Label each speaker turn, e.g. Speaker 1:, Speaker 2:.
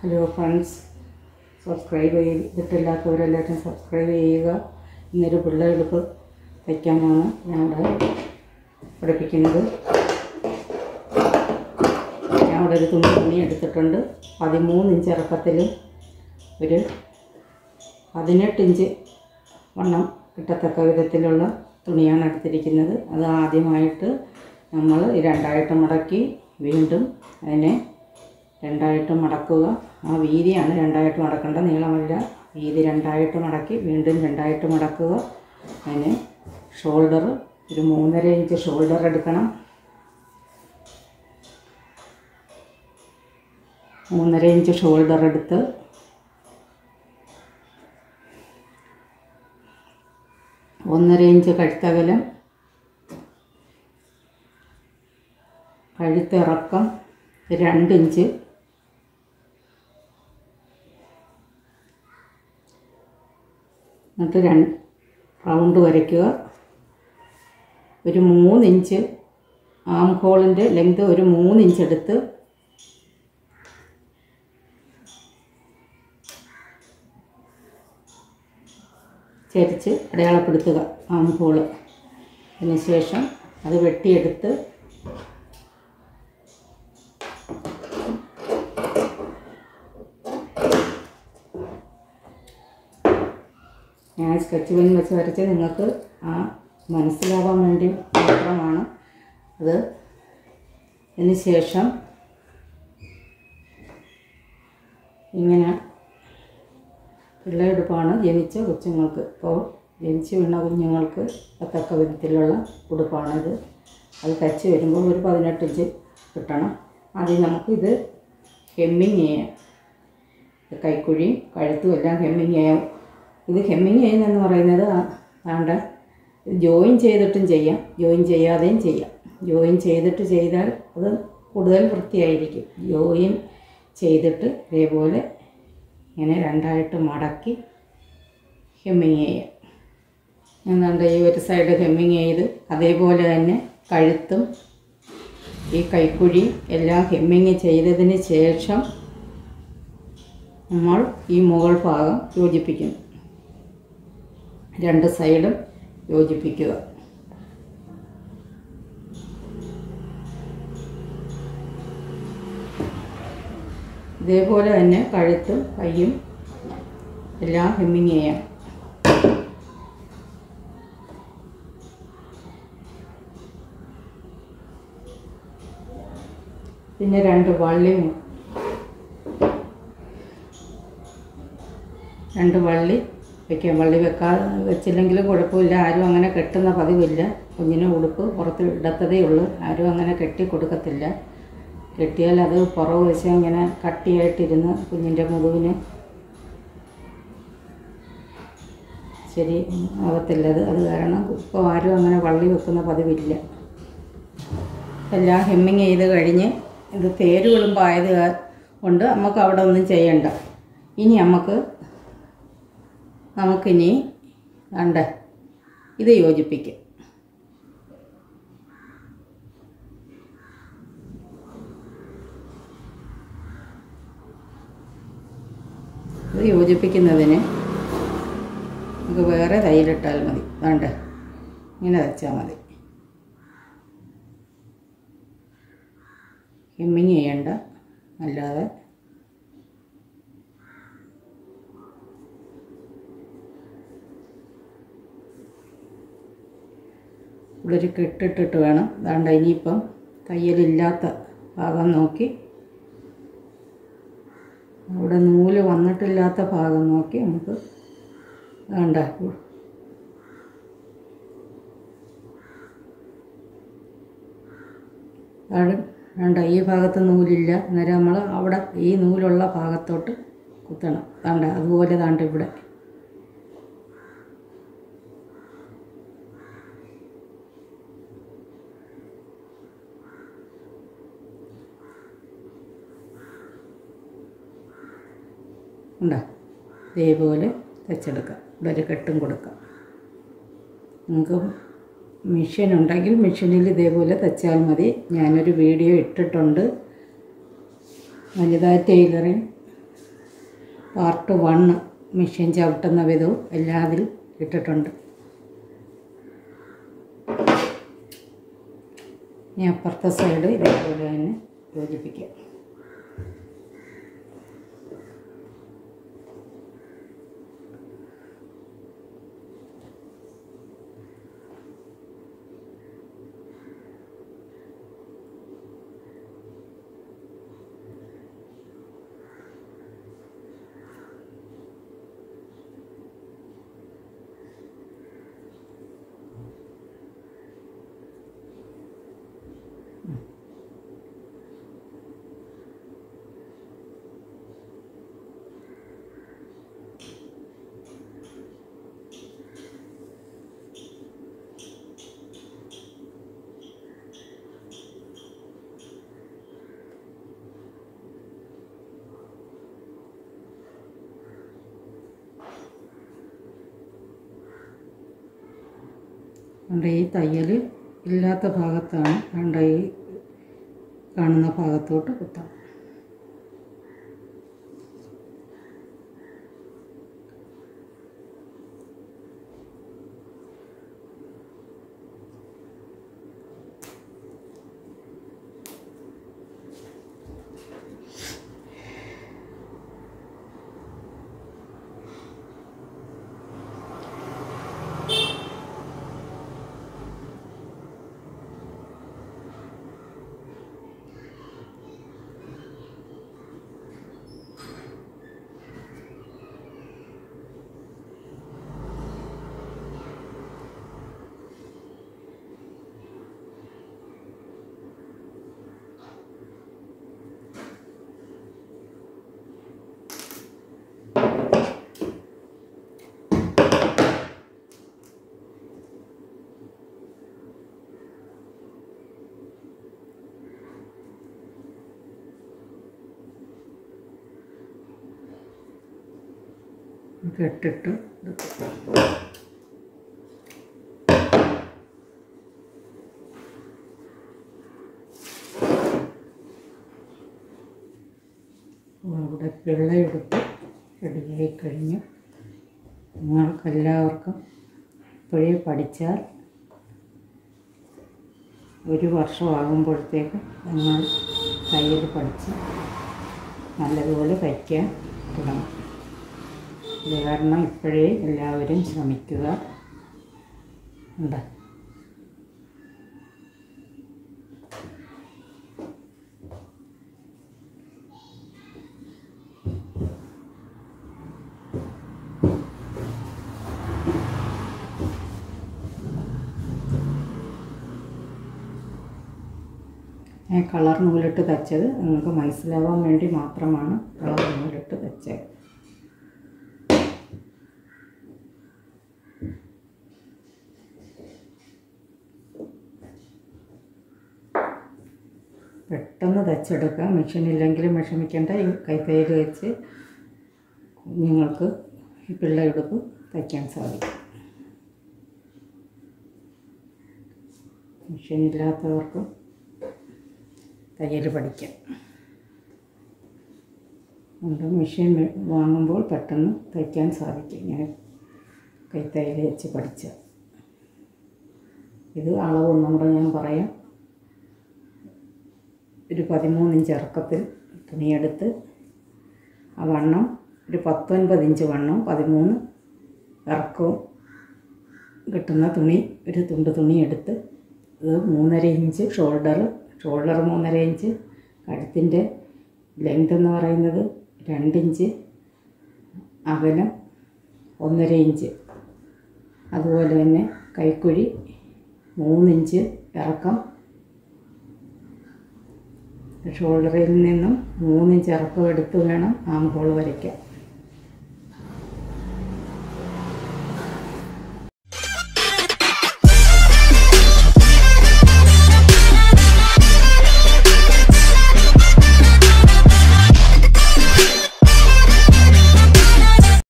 Speaker 1: Hello friends subscribe ചെയ്തിട്ടില്ലാത്തവരെല്ലാവരും subscribe ചെയ്യുക. ഇന്നൊരു പിള്ളേർക്ക് തയ്ക്കാനാണ് ഞാനിവിടെ പഠിപ്പിക്കുന്നത്. ഞാനിവിടെ ഒരു തുണി തുണി എടുത്തിട്ടുണ്ട് പതിമൂന്ന് ഇഞ്ച് ഇറക്കത്തിലും ഒരു പതിനെട്ട് ഇഞ്ച് വണ്ണം കിട്ടത്തക്ക വിധത്തിലുള്ള തുണിയാണ് എടുത്തിരിക്കുന്നത്. അത് ആദ്യമായിട്ട് നമ്മൾ രണ്ടായിട്ട് മടക്കി വീണ്ടും അതിനെ രണ്ടായിട്ട് മടക്കുക. ആ വീതിയാണ് രണ്ടായിട്ട് മടക്കേണ്ട നീളമല്ല വീതി രണ്ടായിട്ട് മടക്കി വീണ്ടും രണ്ടായിട്ട് മടക്കുക. അതിന് ഷോൾഡർ ഒരു മൂന്നര ഇഞ്ച് ഷോൾഡർ എടുക്കണം. മൂന്നര ഇഞ്ച് ഷോൾഡർ എടുത്ത് ഒന്നര ഇഞ്ച് കഴുത്തകലം കഴുത്തിറക്കം രണ്ട് ഇഞ്ച് എന്നിട്ട് രണ്ട് റൗണ്ട് വരയ്ക്കുക. ഒരു മൂന്നിഞ്ച് ആം ഹോളിന്റെ ലെങ്ത് ഒരു മൂന്നിഞ്ച് എടുത്ത് ചരിച്ച് അടയാളപ്പെടുത്തുക ആം ഹോൾ. അതിനുശേഷം അത് വെട്ടിയെടുത്ത് ഞാൻ സ്കെച്ച് പെൻ വെച്ച് വരച്ച് നിങ്ങൾക്ക് ആ മനസ്സിലാവാൻ വേണ്ടി മാത്രമാണ് അത്. അതിന് ശേഷം ഇങ്ങനെ പിള്ളയുടുപ്പാണ് ജനിച്ച കൊച്ചുങ്ങൾക്ക്. ഇപ്പോൾ ജനിച്ച് വീണ കുഞ്ഞുങ്ങൾക്ക് തക്ക വിധത്തിലുള്ള ഉടുപ്പാണിത് അത് തച്ച് വരുമ്പോൾ ഒരു പതിനെട്ട് ഇഞ്ച് കിട്ടണം. ആദ്യം നമുക്കിത് ഹെമ്മിങ് ചെയ്യാം കൈക്കുഴിയും കഴുത്തും എല്ലാം ഹെമ്മിങ് ചെയ്യാം ഇത് ഹെമ്മിങ് ചെയ്യുന്നതെന്ന് പറയുന്നത് ആണ്ട് ജോയിൻ ചെയ്തിട്ടും ചെയ്യാം. ജോയിൻ ചെയ്യാതെയും ചെയ്യാം. ജോയിൻ ചെയ്തിട്ട് ചെയ്താൽ അത് കൂടുതൽ വൃത്തിയായിരിക്കും. ജോയിൻ ചെയ്തിട്ട് ഇതേപോലെ ഇങ്ങനെ രണ്ടായിട്ട് മടക്കി ഹെമ്മിങ് ചെയ്യാം. എന്താണ്ട് ഈ ഒരു സൈഡ് ഹെമ്മിങ് ചെയ്ത് അതേപോലെ തന്നെ കഴുത്തും ഈ കൈക്കുഴി എല്ലാം ഹെമ്മിങ് ചെയ്തതിന് ശേഷം നമ്മൾ ഈ മുകൾ ഭാഗം യോജിപ്പിക്കുന്നു. രണ്ട് സൈഡും യോജിപ്പിക്കുക. ഇതേപോലെ തന്നെ കഴുത്തും കൈയും എല്ലാം ഹെമ്മിങ് ചെയ്യാം പിന്നെ രണ്ട് വള്ളിയും രണ്ട് വള്ളി വെക്കാം വള്ളി വെക്കാ വെച്ചില്ലെങ്കിലും കുഴപ്പമില്ല. ആരും അങ്ങനെ കെട്ടുന്ന പതിവില്ല. കുഞ്ഞിന് ഉടുപ്പ് പുറത്ത് ഇടത്തതേ ഉള്ളൂ. ആരും അങ്ങനെ കെട്ടി കൊടുക്കത്തില്ല. കെട്ടിയാൽ അത് പുറവ് വെച്ച് ഇങ്ങനെ കട്ടിയായിട്ടിരുന്ന് കുഞ്ഞിന്റെ മുതുവിന് ശരി ആകത്തില്ല അത് കാരണം ഇപ്പോൾ ആരും അങ്ങനെ വള്ളി വെക്കുന്ന പതിവില്ല. എല്ലാം ഹെമ്മിങ് ചെയ്ത് കഴിഞ്ഞ് ഇത് തേര് വിളുമ്പായത് കൊണ്ട് നമുക്ക് അവിടെ ഒന്നും ചെയ്യണ്ട. ഇനി നമുക്ക് നമുക്കിനി കണ്ട ഇത് യോജിപ്പിക്കും. ഇത് യോജിപ്പിക്കുന്നതിന് നമുക്ക് വേറെ തൈലിട്ടാൽ മതി. വേണ്ട ഇങ്ങനെ വെച്ചാൽ മതി. ഹെമ്മിങ് ചെയ്യണ്ട. അല്ലാതെ ഇവിടെ ഒരു കെട്ടിട്ടിട്ട് വേണം. അതാണ്ട് ഇനിയിപ്പം തയ്യലില്ലാത്ത ഭാഗം നോക്കി. അവിടെ നൂൽ വന്നിട്ടില്ലാത്ത ഭാഗം നോക്കി നമുക്ക് വേണ്ട. വേണ്ട ഈ ഭാഗത്ത് നൂലില്ല. അന്നേരം നമ്മൾ അവിടെ ഈ നൂലുള്ള ഭാഗത്തോട്ട് കുത്തണം. വേണ്ട അതുപോലെ താണ്ട് ഇവിടെ. ഉണ്ടോ ഇതേപോലെ വെച്ചെടുക്കാം ഇവിടെ ഒരു കെട്ടും കൊടുക്കാം. നിങ്ങൾക്ക് മെഷീൻ ഉണ്ടെങ്കിൽ മെഷീനിൽ ഇതേപോലെ തയ്ച്ചാൽ മതി. ഞാനൊരു വീഡിയോ ഇട്ടിട്ടുണ്ട്. വനിതാ ടൈലറിങ് പാർട്ട് വണ്ണ് മെഷീൻ ചവിട്ടുന്ന വിധവും എല്ലാം അതിൽ ഇട്ടിട്ടുണ്ട്. ഇനി അപ്പുറത്തെ സൈഡ് ഇതേപോലെ തന്നെ യോജിപ്പിക്കാം. അതുകൊണ്ട് ഈ തയ്യൽ ഇല്ലാത്ത ഭാഗത്താണ് കണ്ട ഈ കാണുന്ന ഭാഗത്തോട്ട് കുത്താം. കെട്ടിട്ട് ഇവിടെ പിള്ളയെടുത്ത് റെഡിയായി കഴിഞ്ഞു. നിങ്ങൾക്കെല്ലാവർക്കും ഇപ്പോഴേ പഠിച്ചാൽ ഒരു വർഷമാകുമ്പോഴത്തേക്ക് നിങ്ങൾ തയ്യൽ പഠിച്ച് നല്ലതുപോലെ തയ്ക്കാൻ തുടങ്ങും. ഇത് കാരണം ഇപ്പോഴേ എല്ലാവരും ശ്രമിക്കുക. ഞാൻ കളർ നൂലിട്ട് തച്ചത് നിങ്ങൾക്ക് മനസ്സിലാവാൻ വേണ്ടി മാത്രമാണ് കളർ നൂലിട്ട് തച്ചത്. പെട്ടെന്ന് തച്ചെടുക്കാം മെഷീനില്ലെങ്കിലും വിഷമിക്കേണ്ട. ഈ കൈത്തയ്യൽ വെച്ച് കുഞ്ഞുങ്ങൾക്ക് ഈ പിള്ളയുടുപ്പ് തയ്ക്കാൻ സാധിക്കും. മെഷീനില്ലാത്തവർക്കും തയ്യൽ പഠിക്കാം. അതുകൊണ്ട് മെഷീൻ വാങ്ങുമ്പോൾ പെട്ടെന്ന് തയ്ക്കാൻ സാധിക്കും. ഇങ്ങനെ കൈത്തയ്യൽ വെച്ച് പഠിച്ച ഇത് അളവൊന്നും കൂടെ ഞാൻ പറയാം. ഒരു പതിമൂന്ന് ഇഞ്ച് ഇറക്കത്തിൽ തുണിയെടുത്ത് ആ വണ്ണം ഒരു പത്തൊൻപത് ഇഞ്ച് വണ്ണം പതിമൂന്ന് ഇറക്കവും കിട്ടുന്ന തുണി ഒരു തുണ്ട് തുണി എടുത്ത് ഇത് മൂന്നര ഇഞ്ച് ഷോൾഡർ ഷോൾഡർ മൂന്നര ഇഞ്ച് കഴുത്തിന്റെ ലെങ്ത് എന്ന് പറയുന്നത് രണ്ടിഞ്ച് അകലം ഒന്നര ഇഞ്ച് അതുപോലെ തന്നെ കൈക്കുഴി മൂന്നിഞ്ച് ഇറക്കം ഷോൾഡറിൽ നിന്നും മൂന്നിഞ്ച് ഇറക്കം എടുത്ത് വേണം ആം ഹോൾ വരയ്ക്കാൻ.